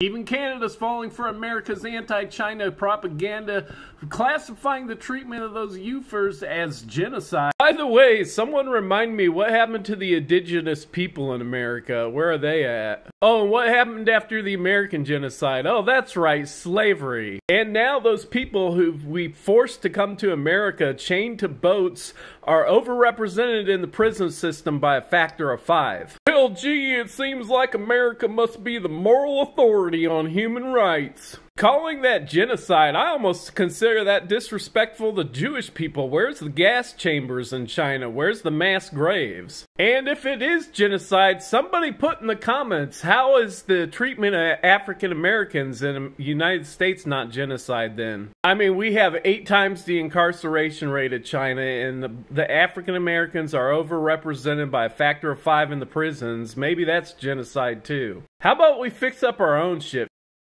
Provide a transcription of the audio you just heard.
Even Canada's falling for America's anti-China propaganda, classifying the treatment of those Uighurs as genocide. By the way, someone remind me what happened to the indigenous people in America? Where are they at? Oh, and what happened after the American genocide? Oh, that's right, slavery. And now those people who we forced to come to America chained to boats are overrepresented in the prison system by a factor of five. Well, gee, it seems like America must be the moral authority on human rights. Calling that genocide, I almost consider that disrespectful to Jewish people. Where's the gas chambers in China? Where's the mass graves? And if it is genocide, somebody put in the comments, how is the treatment of African Americans in the United States not genocide then? I mean, we have eight times the incarceration rate of China, and the, the African Americans are overrepresented by a factor of five in the prisons. Maybe that's genocide too. How about we fix up our own shit?